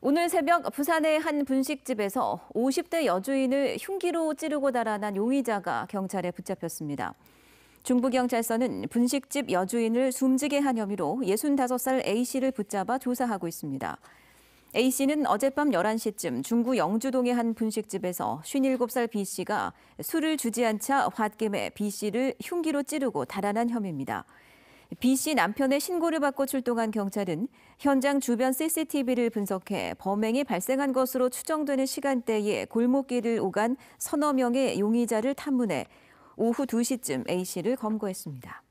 오늘 새벽 부산의 한 분식집에서 50대 여주인을 흉기로 찌르고 달아난 용의자가 경찰에 붙잡혔습니다. 중부경찰서는 분식집 여주인을 숨지게 한 혐의로 65살 A씨를 붙잡아 조사하고 있습니다. A씨는 어젯밤 11시쯤 중구 영주동의 한 분식집에서 57살 B씨가 술을 주지 않자 홧김에 B씨를 흉기로 찌르고 달아난 혐의입니다. B씨 남편의 신고를 받고 출동한 경찰은 현장 주변 CCTV를 분석해 범행이 발생한 것으로 추정되는 시간대에 골목길을 오간 서너 명의 용의자를 탐문해 오후 2시쯤 A씨를 검거했습니다.